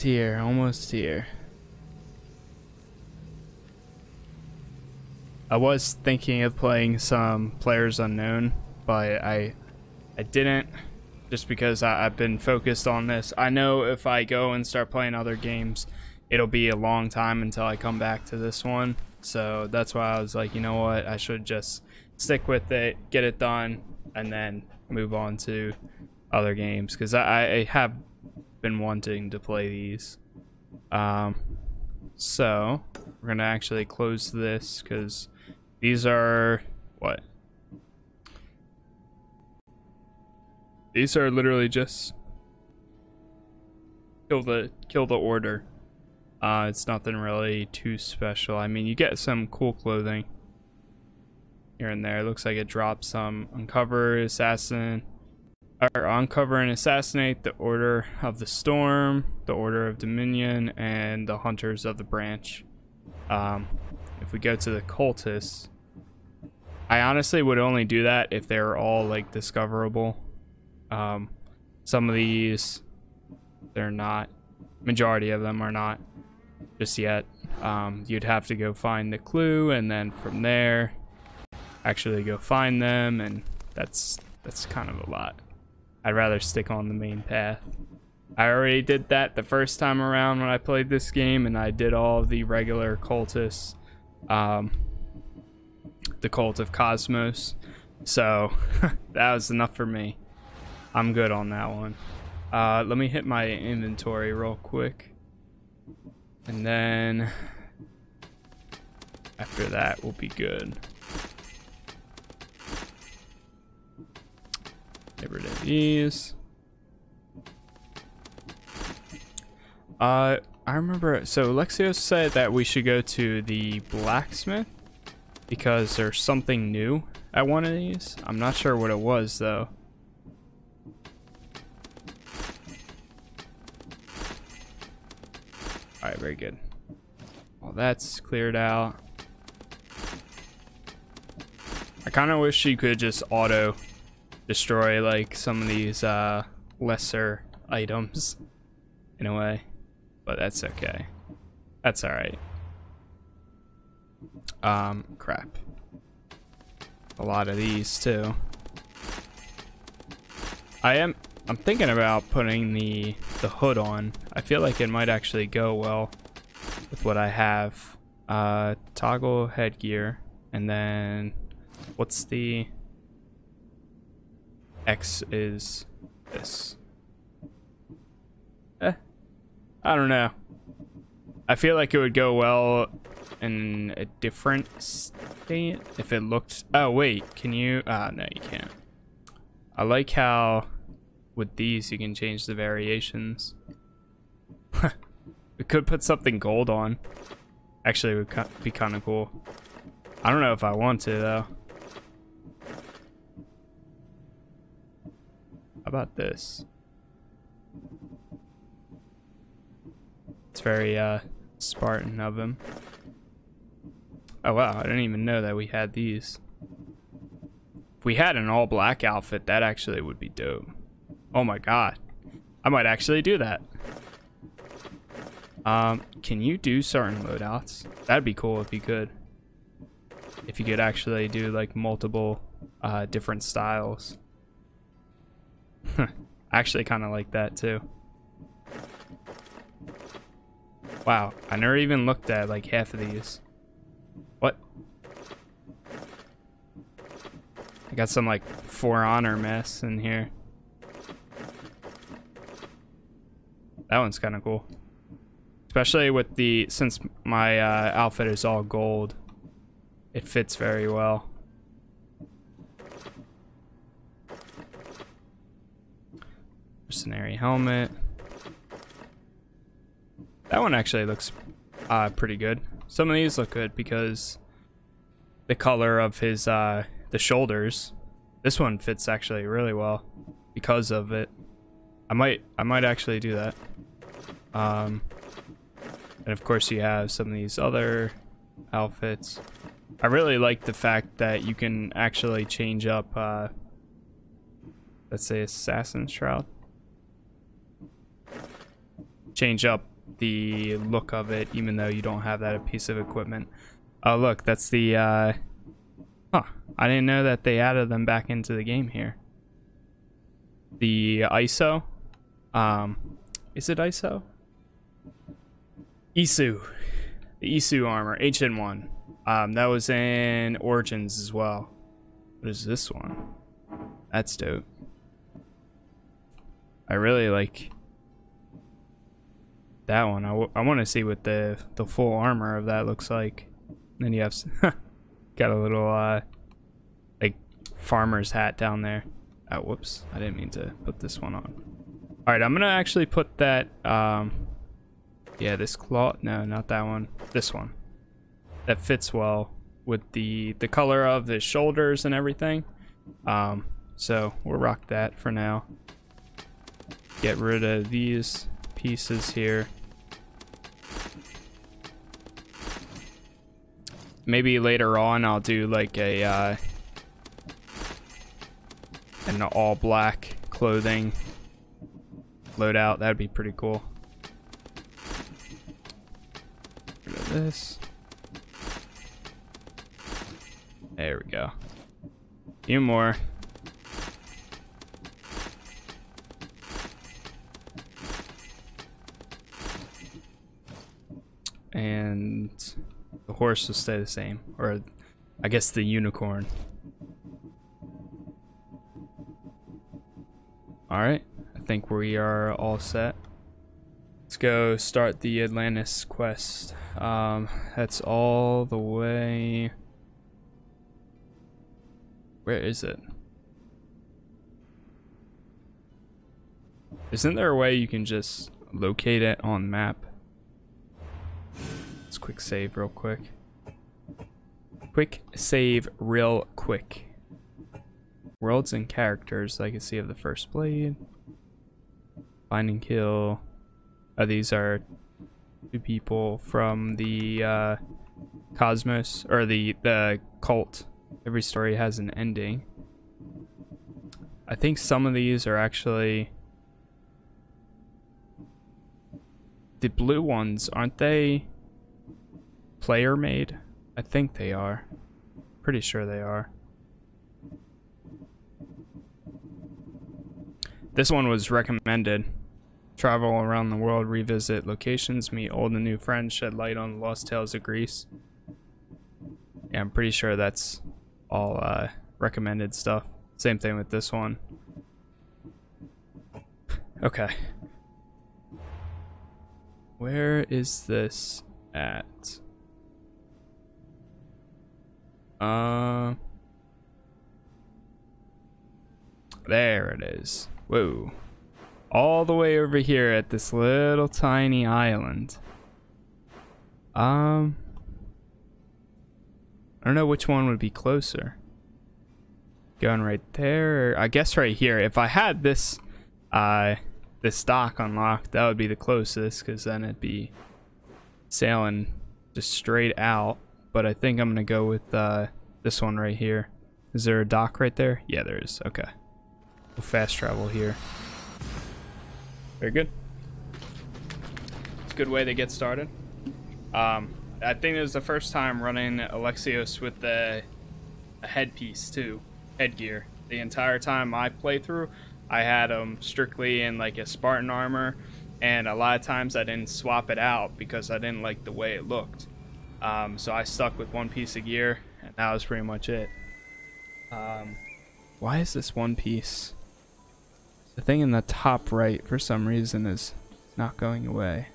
almost here, almost here. I was thinking of playing some Players Unknown, but I I didn't just because I, I've been focused on this. I know if I go and start playing other games, it'll be a long time until I come back to this one. So that's why I was like, you know what, I should just stick with it, get it done, and then move on to other games because I, I have been wanting to play these. Um, so we're gonna actually close this because these are what? These are literally just kill the kill the order. Uh, it's nothing really too special. I mean, you get some cool clothing here and there. It looks like it drops some uncover assassin or uncover and assassinate the Order of the Storm, the Order of Dominion, and the Hunters of the Branch. Um, if we go to the Cultists, I honestly would only do that if they're all like discoverable. Um, some of these, they're not. Majority of them are not just yet. Um, you'd have to go find the clue, and then from there, actually go find them, and that's that's kind of a lot. I'd rather stick on the main path. I already did that the first time around when I played this game, and I did all the regular cultists, um, the cult of Cosmos. So that was enough for me. I'm good on that one. Uh, let me hit my inventory real quick. And then after that, we'll be good. These. Uh, I remember, so Lexio said that we should go to the blacksmith because there's something new at one of these. I'm not sure what it was though. Alright, very good. Well, that's cleared out. I kind of wish she could just auto destroy like some of these uh, lesser items in a way, but that's okay. That's all right. Um, crap. A lot of these too. I am. I'm thinking about putting the the hood on. I feel like it might actually go well with what I have. Uh, toggle headgear, and then what's the X is this. Eh, I don't know. I feel like it would go well in a different state if it looked... Oh, wait. Can you... Ah, no, you can't. I like how with these you can change the variations. we could put something gold on. Actually, it would be kind of cool. I don't know if I want to, though. About this? It's very uh, Spartan of him. Oh wow, I didn't even know that we had these. If we had an all black outfit, that actually would be dope. Oh my god. I might actually do that. Um, can you do certain loadouts? That'd be cool if you could. If you could actually do like multiple uh, different styles. Actually kind of like that too. Wow, I never even looked at like half of these. What? I got some like For Honor mess in here. That one's kind of cool. Especially with the, since my uh, outfit is all gold, it fits very well. Mercenary helmet. That one actually looks uh, pretty good. Some of these look good because the color of his uh, the shoulders. This one fits actually really well because of it. I might I might actually do that. Um, and of course you have some of these other outfits. I really like the fact that you can actually change up uh, let's say assassin shroud change up the look of it, even though you don't have that piece of equipment. Oh, look, that's the, uh, huh, I didn't know that they added them back into the game here. The ISO, um, is it ISO? Isu, the Isu armor, HN1. Um, that was in Origins as well. What is this one? That's dope. I really like that one. I, I want to see what the the full armor of that looks like. And then you have got a little uh like farmer's hat down there. Oh, whoops! I didn't mean to put this one on. All right, I'm gonna actually put that. Um, yeah, this cloth. No, not that one. This one. That fits well with the the color of the shoulders and everything. Um, so we'll rock that for now. Get rid of these pieces here. Maybe later on I'll do like a uh, an all black clothing loadout. That'd be pretty cool. This. There we go. A few more. And horse will stay the same. Or I guess the unicorn. Alright, I think we are all set. Let's go start the Atlantis quest. Um, that's all the way... Where is it? Isn't there a way you can just locate it on map? Quick save real quick. Quick save real quick. Worlds and characters, I can see of the first blade. Find and kill. Oh, these are two people from the uh, Cosmos, or the, the cult. Every story has an ending. I think some of these are actually... The blue ones, aren't they player made? I think they are. Pretty sure they are. This one was recommended. Travel around the world, revisit locations, meet old and new friends, shed light on the lost tales of Greece. Yeah, I'm pretty sure that's all uh, recommended stuff. Same thing with this one. okay. Where is this at? Uh, there it is. Whoa. All the way over here at this little tiny island. Um, I don't know which one would be closer. Going right there, I guess right here. If I had this, uh, this dock unlocked, that would be the closest, because then it'd be sailing just straight out but I think I'm gonna go with uh, this one right here. Is there a dock right there? Yeah, there is. Okay. We'll fast travel here. Very good. It's a good way to get started. Um, I think it was the first time running Alexios with the a headpiece too, headgear. The entire time I played through, I had him strictly in like a Spartan armor, and a lot of times I didn't swap it out because I didn't like the way it looked. Um, so I stuck with one piece of gear, and that was pretty much it. Um, why is this one piece? The thing in the top right, for some reason, is not going away.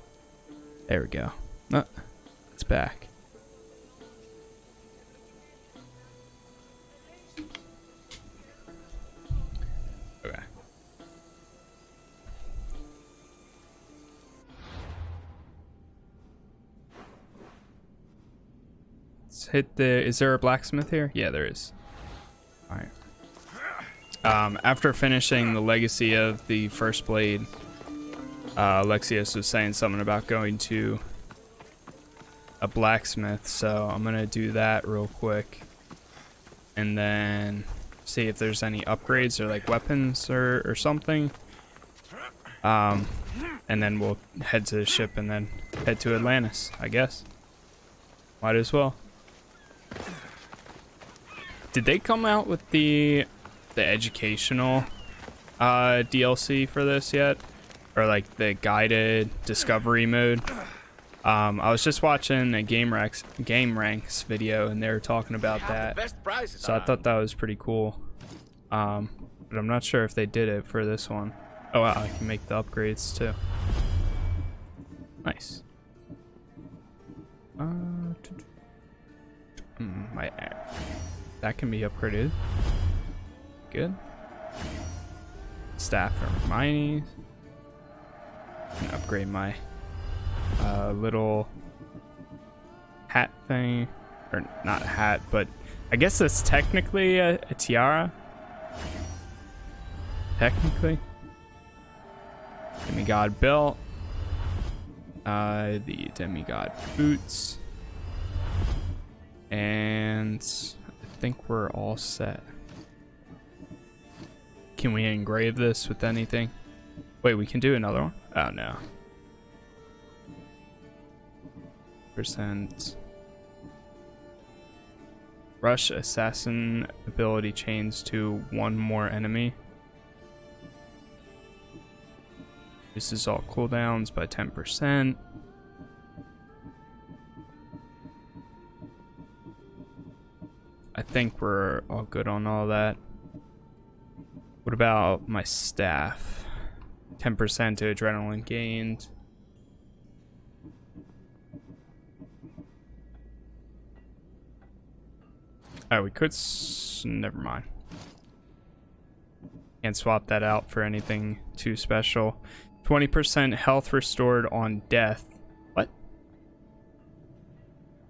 There we go. Oh, it's back. Hit the... Is there a blacksmith here? Yeah, there is. Alright. Um, after finishing the legacy of the first blade, uh, was saying something about going to a blacksmith, so I'm gonna do that real quick. And then see if there's any upgrades or like weapons or, or something. Um, and then we'll head to the ship and then head to Atlantis, I guess. Might as well. Did they come out with the the educational uh, DLC for this yet? Or like the guided discovery mode? Um, I was just watching a GameRanx, Game Ranks video and they were talking about that. So I thought that was pretty cool. Um, but I'm not sure if they did it for this one. Oh wow, I can make the upgrades too. Nice. Uh, mm, my that can be upgraded. Good. Staff from Hermione. Can upgrade my uh, little hat thing, or not hat, but I guess it's technically a, a tiara. Technically. Demigod belt. Uh, the demigod boots. And think we're all set. Can we engrave this with anything? Wait, we can do another one? Oh, no. Percent. Rush assassin ability chains to one more enemy. This is all cooldowns by 10%. Think we're all good on all that. What about my staff? 10% to adrenaline gained. Oh, we could. never mind. Can't swap that out for anything too special. 20% health restored on death. What?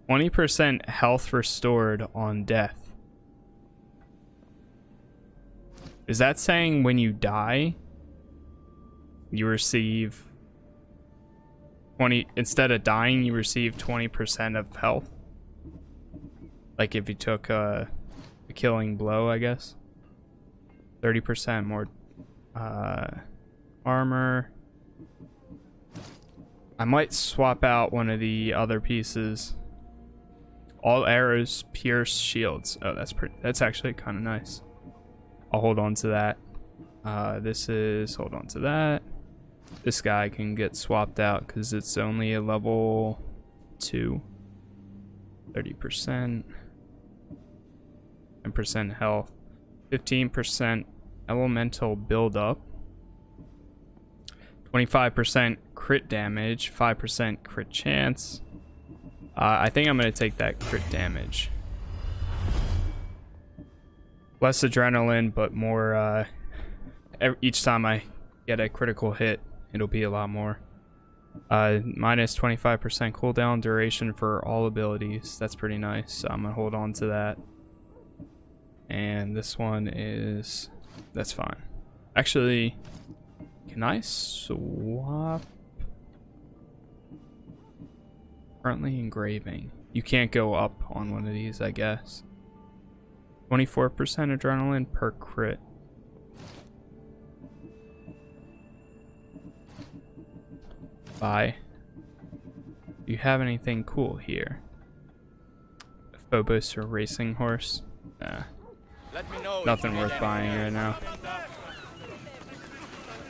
20% health restored on death. Is that saying when you die, you receive 20 instead of dying, you receive 20% of health? Like if you took a, a killing blow, I guess. 30% more uh, armor. I might swap out one of the other pieces. All arrows pierce shields. Oh, that's pretty. That's actually kind of nice. I'll hold on to that. Uh, this is hold on to that. This guy can get swapped out because it's only a level two. 30%. 10% health. 15% elemental buildup. 25% crit damage, 5% crit chance. Uh, I think I'm going to take that crit damage. Less adrenaline, but more, uh, each time I get a critical hit, it'll be a lot more. Uh, minus 25% cooldown duration for all abilities. That's pretty nice. So I'm to hold on to that. And this one is... That's fine. Actually, can I swap? Currently engraving. You can't go up on one of these, I guess. 24% adrenaline per crit. Bye. Do you have anything cool here? A Phobos or racing horse? Nah. Nothing worth buying right now.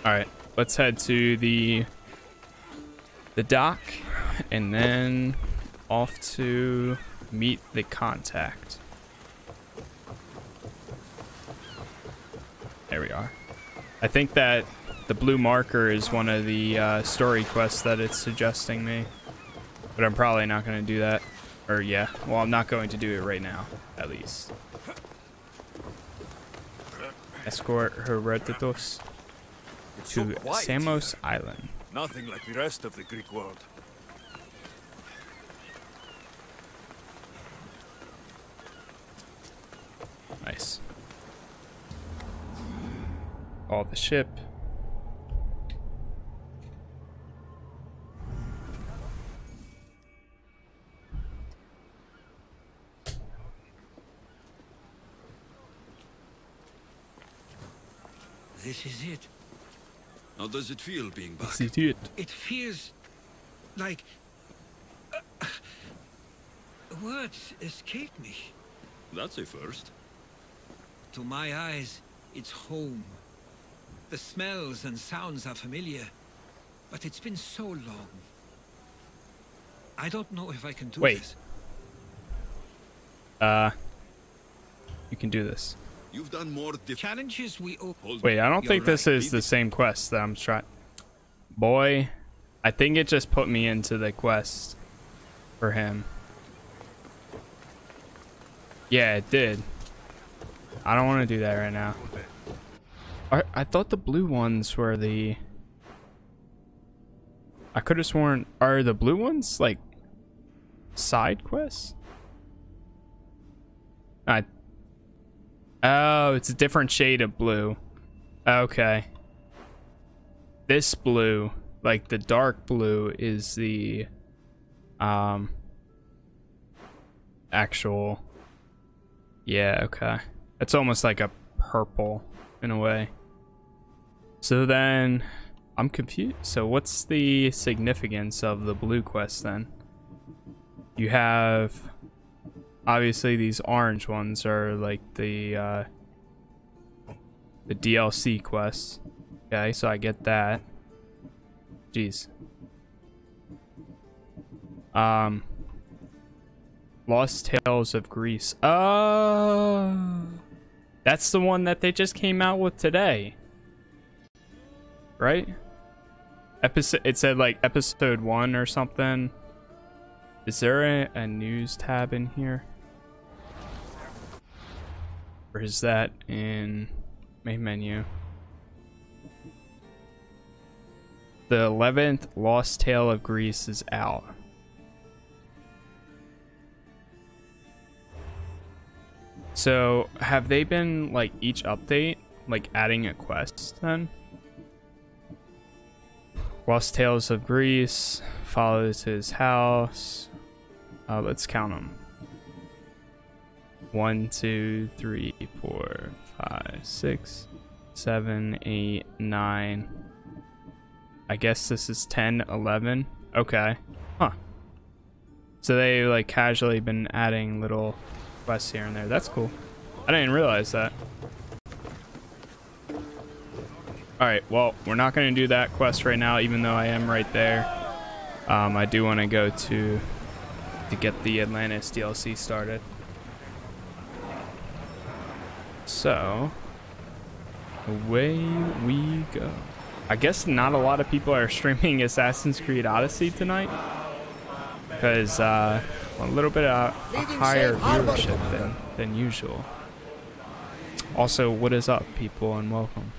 Alright, let's head to the the dock and then off to meet the contact. There we are. I think that the blue marker is one of the uh, story quests that it's suggesting me. But I'm probably not going to do that. Or yeah, well I'm not going to do it right now, at least. Escort Herodotus to Samos Island. Nothing like the rest of the Greek world. Nice. All the ship. This is it. How does it feel being back? See to it. It feels like. Uh, words escape me. That's a first. To my eyes, it's home. The smells and sounds are familiar, but it's been so long. I don't know if I can do Wait. this. Uh, you can do this. You've done more difficult. Challenges we o- Hold Wait, I don't You're think this right. is the same quest that I'm trying. Boy, I think it just put me into the quest for him. Yeah, it did. I don't want to do that right now. I, I thought the blue ones were the. I could have sworn. Are the blue ones like side quests? I. Oh, it's a different shade of blue. Okay. This blue, like the dark blue, is the um actual. Yeah, okay. It's almost like a purple in a way. So then I'm confused. So what's the significance of the blue quest then? You have obviously these orange ones are like the uh the DLC quests. Okay, so I get that. Jeez. Um Lost Tales of Greece. Oh. That's the one that they just came out with today. Right? Episode it said like episode 1 or something. Is there a, a news tab in here? Or is that in main menu? The 11th Lost Tale of Greece is out. So, have they been like each update like adding a quest then? Lost Tales of Greece follows his house. Uh, let's count them. One, two, three, four, five, six, seven, eight, nine. I guess this is 10, 11. Okay. Huh. So they like casually been adding little quests here and there. That's cool. I didn't realize that. Alright, well, we're not going to do that quest right now, even though I am right there. Um, I do want to go to to get the Atlantis DLC started. So, away we go. I guess not a lot of people are streaming Assassin's Creed Odyssey tonight. Because uh, a little bit of a higher viewership than, than usual. Also, what is up, people, and welcome.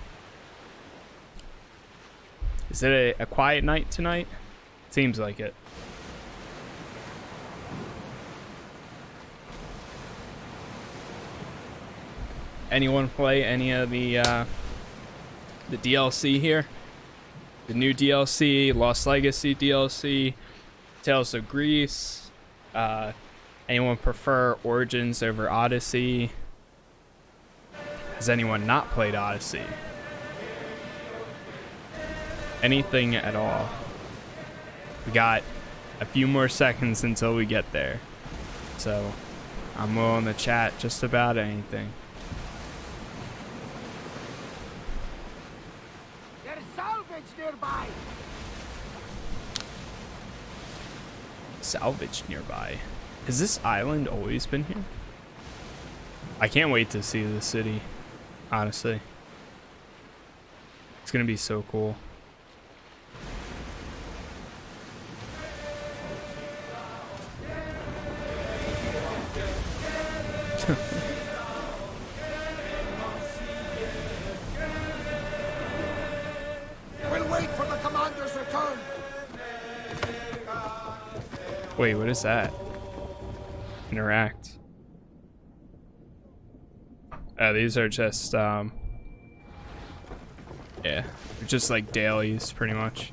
Is it a, a quiet night tonight? Seems like it. Anyone play any of the uh, the DLC here? The new DLC, Lost Legacy DLC, Tales of Greece. Uh, anyone prefer Origins over Odyssey? Has anyone not played Odyssey? Anything at all? We got a few more seconds until we get there. So I'm willing to chat just about anything. There's salvage nearby. Salvage nearby. Has this island always been here? I can't wait to see the city, honestly. It's gonna be so cool. Wait, what is that? Interact. Uh, these are just, um, yeah, they're just like dailies, pretty much.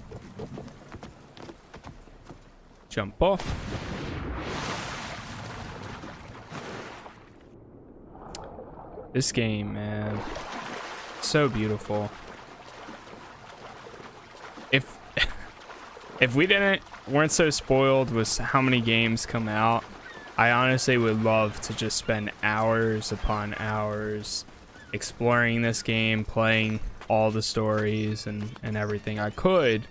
Jump off. This game, man, so beautiful. if if we didn't weren't so spoiled with how many games come out, I honestly would love to just spend hours upon hours exploring this game, playing all the stories and and everything I could,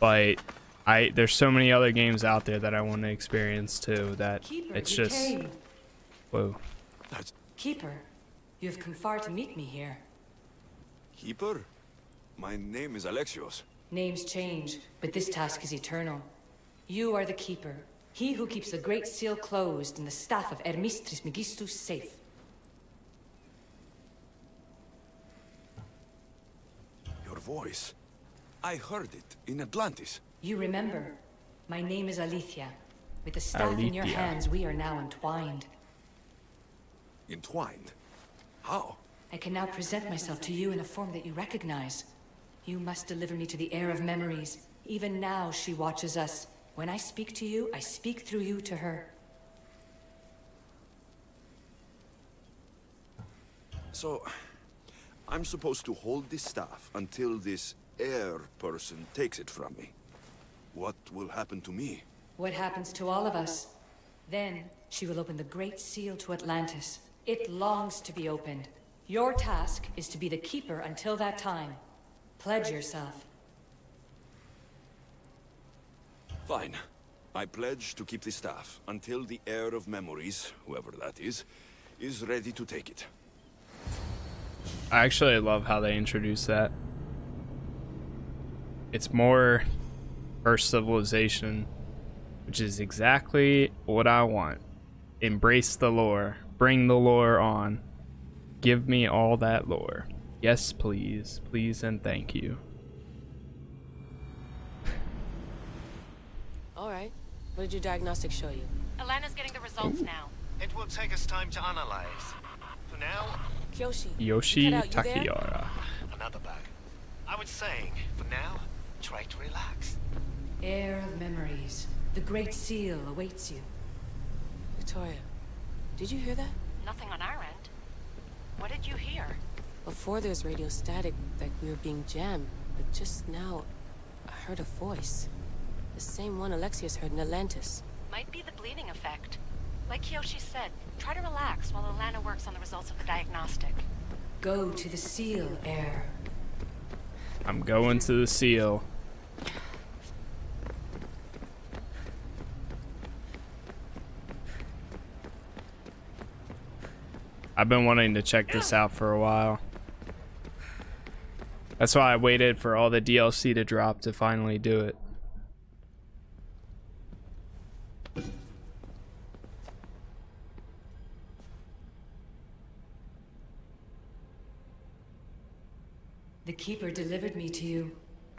but I there's so many other games out there that I want to experience too that Keeper, it's just came. whoa. That's Keeper, you have come far to meet me here. Keeper? My name is Alexios. Names change, but this task is eternal. You are the Keeper, he who keeps the Great Seal closed and the staff of Hermes Trismegistus safe. Your voice. I heard it in Atlantis. You remember, my name is Alethea. With the staff in your hands, we are now entwined. Entwined. How? I can now present myself to you in a form that you recognize. You must deliver me to the heir of memories. Even now, she watches us. When I speak to you, I speak through you to her. So, I'm supposed to hold this staff until this air person takes it from me. What will happen to me? What happens to all of us? Then, she will open the Great Seal to Atlantis. It longs to be opened. Your task is to be the keeper until that time. Pledge yourself. Fine. I pledge to keep the staff until the heir of memories, whoever that is, is ready to take it. I actually love how they introduce that. It's more Earth civilization, which is exactly what I want. Embrace the lore. Bring the lore on. Give me all that lore. Yes, please. Please and thank you. All right. What did your diagnostic show you? Alannah's getting the results now. It will take us time to analyze. For now, Kiyoshi. Yoshi you cut out, you there? Takiara. another bag. I was saying, for now, try to relax. Heir of memories. The Great Seal awaits you. Victoria, did you hear that? Nothing on our end. What did you hear? Before there was radio static, like we were being jammed, but just now, I heard a voice. The same one Alexios heard in Atlantis. Might be the bleeding effect. Like Kiyoshi said, try to relax while Alannah works on the results of the diagnostic. Go to the Seal, Heir. I'm going to the seal. I've been wanting to check this out for a while. That's why I waited for all the DLC to drop to finally do it. Keeper delivered me to you.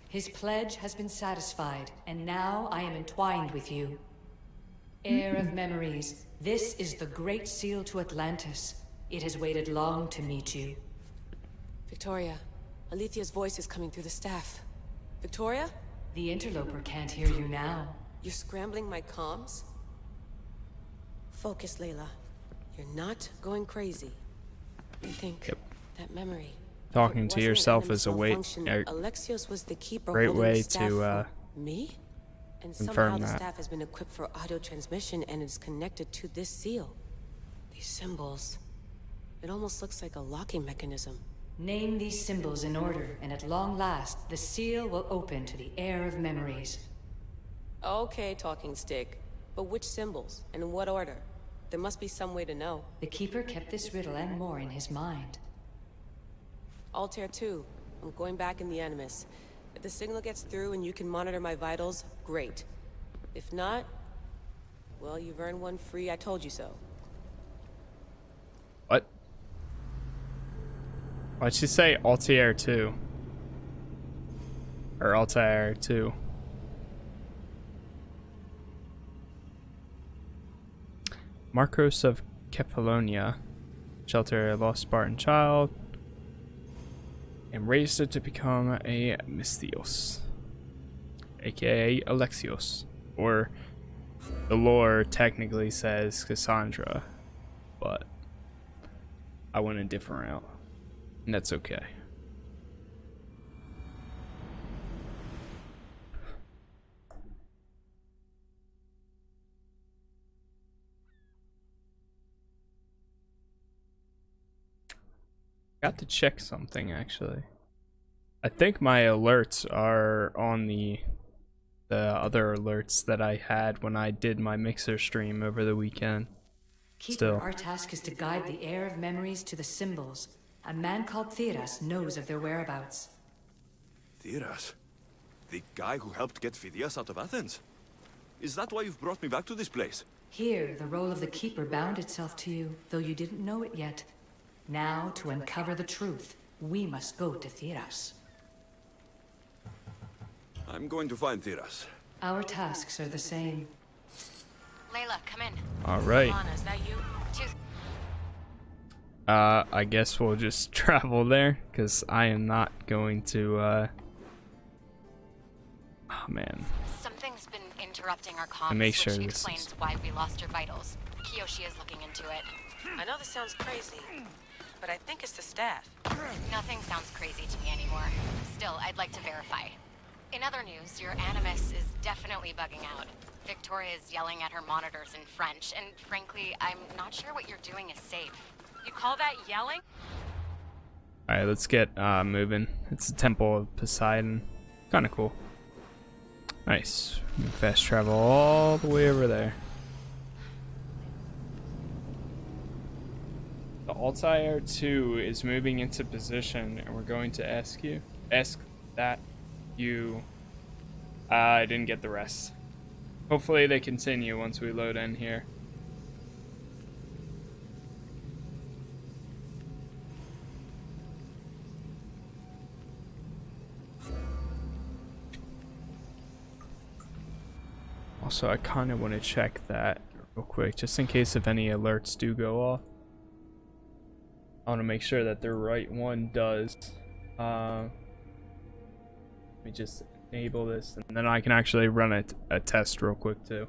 His pledge has been satisfied, and now I am entwined with you. Heir of memories, this is the Great Seal to Atlantis. It has waited long to meet you. Victoria, Alethea's voice is coming through the staff. Victoria? The interloper can't hear you now. You're scrambling my comms? Focus, Layla. You're not going crazy. I think Yep. that memory. Talking to yourself is a way, a Alexios was the keeper great way to, uh, for me. And confirm somehow the that. staff has been equipped for audio transmission and is connected to this seal. These symbols. It almost looks like a locking mechanism. Name these symbols in order, and at long last, the seal will open to the Heir of memories. Okay, talking stick. But which symbols and in what order? There must be some way to know. The Keeper kept this riddle and more in his mind. Altair 2, I'm going back in the Animus. If the signal gets through and you can monitor my vitals, great. If not, well, you've earned one free I told you so. What? Why'd she say Altair 2? Or Altair 2? Markos of Kephallonia, shelter a lost Spartan child, and raised it to become a Misthios, aka Alexios, or the lore technically says Cassandra, but I went a different route, and that's okay. Got to check something actually. I think my alerts are on the the other alerts that I had when I did my mixer stream over the weekend. Keeper, Still. our task is to guide the heir of memories to the symbols. A man called Theras knows of their whereabouts. Thiras? The guy who helped get Phidias out of Athens? Is that why you've brought me back to this place? Here, the role of the Keeper bound itself to you, though you didn't know it yet. Now, to uncover the truth, we must go to Theras. I'm going to find Thiras. Our tasks are the same. Layla, come in. All right. Lana, is that you? Uh, I guess we'll just travel there because I am not going to. Uh... Oh man. Something's been interrupting our comms, And make sure which explains is- why we lost our vitals. Kiyoshi is looking into it. I know this sounds crazy, but I think it's the staff. Nothing sounds crazy to me anymore. Still, I'd like to verify. In other news, your Animus is definitely bugging out. Victoria is yelling at her monitors in French, and frankly, I'm not sure what you're doing is safe. You call that yelling? All right, let's get uh, moving. It's the Temple of Poseidon. Kind of cool. Nice. Fast travel all the way over there. The Altair 2 is moving into position, and we're going to ask you, ask that you. Uh, I didn't get the rest. Hopefully they continue once we load in here. Also, I kind of want to check that real quick, just in case if any alerts do go off. I want to make sure that the right one does. Uh, let me just enable this, and then I can actually run a, a test real quick too.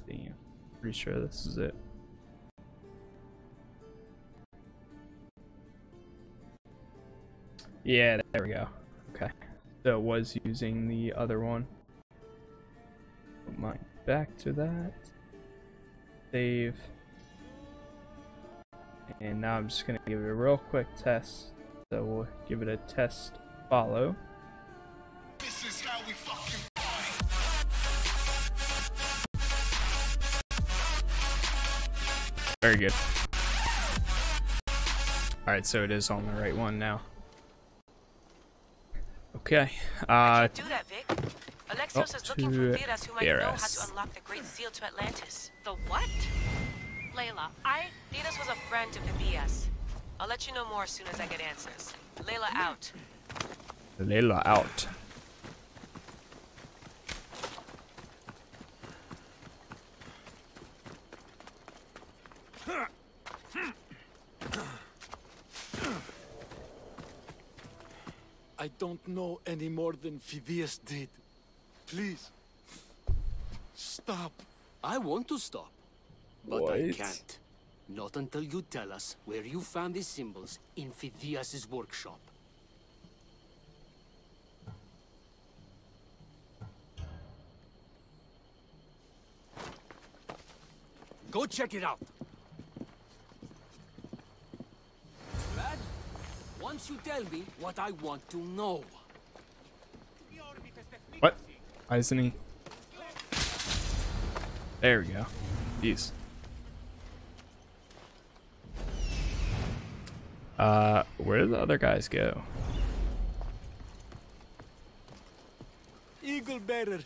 Theme. Pretty sure this is it. Yeah, there we go. Okay. So it was using the other one. Put mine back to that. Save. And now I'm just gonna give it a real quick test. So we'll give it a test follow. Very good. Alright, so it is on the right one now. Okay. Uh Do that, Vic. Alexios is looking for Theras who might know how to unlock the Great Seal to Atlantis. The what? Layla, I. Theras was a friend to Phidias. I'll let you know more as soon as I get answers. Layla out. Layla out. I don't know any more than Phidias did. Please. Stop. I want to stop, but I can't. Not until you tell us where you found these symbols in Phidias' workshop. Go check it out. Once you tell me what I want to know. What? Why isn't he? There we go. Jeez. Uh, where did the other guys go? Eagle Bearer,